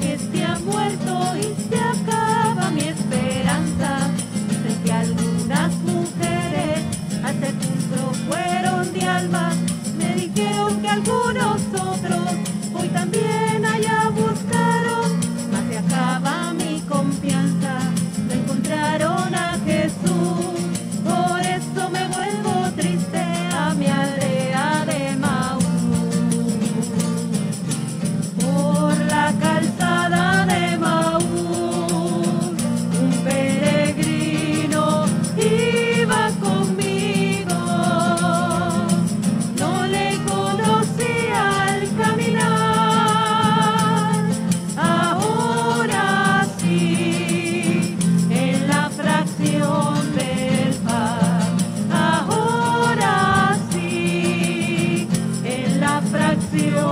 que se ha muerto y se acaba mi esperanza. Sé que algunas mujeres al sepulcro este fueron de alma, me dijeron que algunos otros you.